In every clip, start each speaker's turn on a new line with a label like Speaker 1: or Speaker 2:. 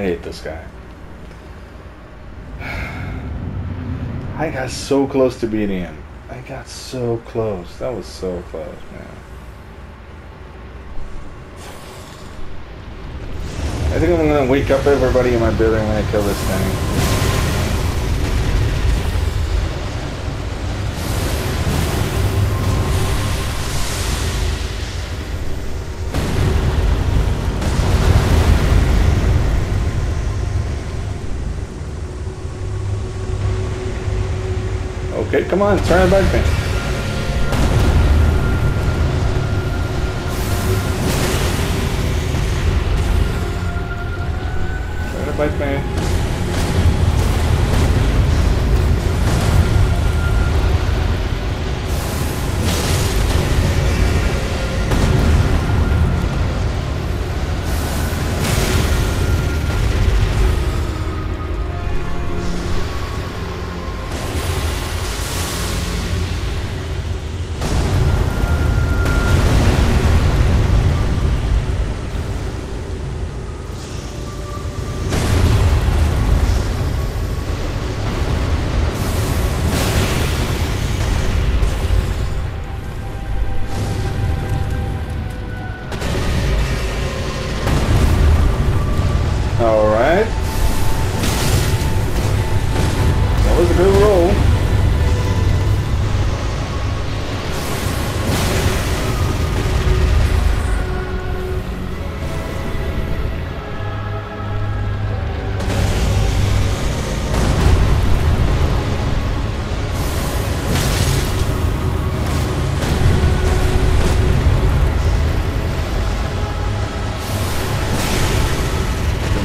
Speaker 1: hate this guy. I got so close to beating him. I got so close. That was so close, man. I think I'm gonna wake up everybody in my building when I kill this thing. Okay, come on, turn it back me. Turn it back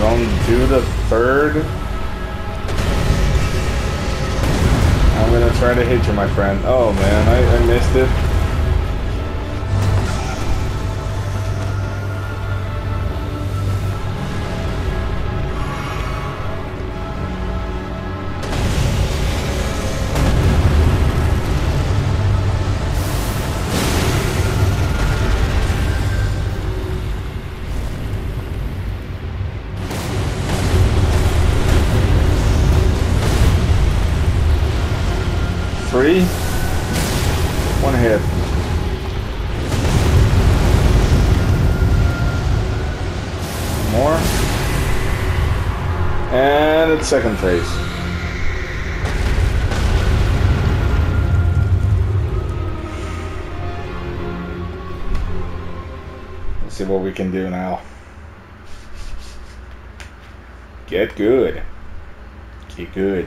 Speaker 1: me. my friend. Oh man, I, I missed it. Second phase. Let's see what we can do now. Get good. Get good.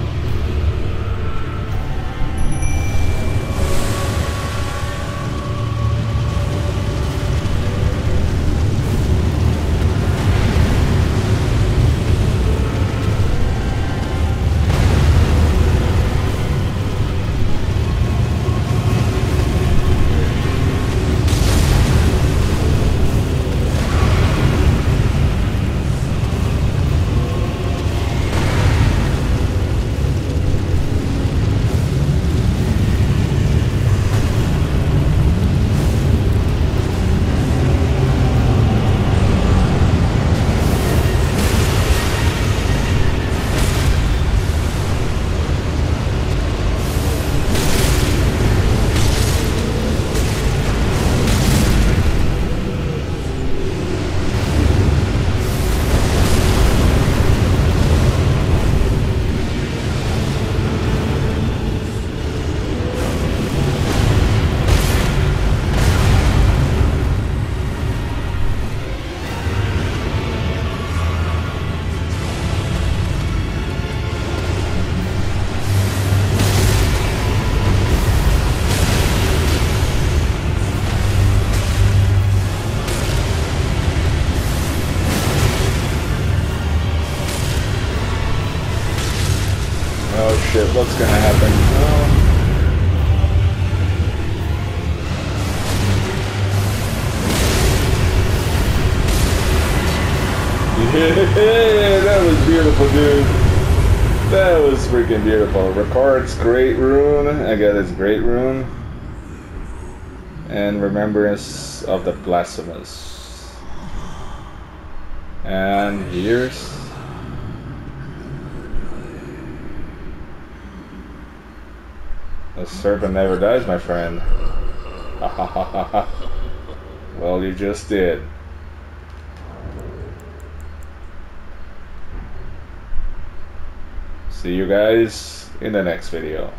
Speaker 1: Yeah, that was beautiful, dude. That was freaking beautiful. Rykard's great rune. I got his great rune. And remembrance of the blasphemous. And here's The serpent never dies, my friend. well, you just did. See you guys in the next video.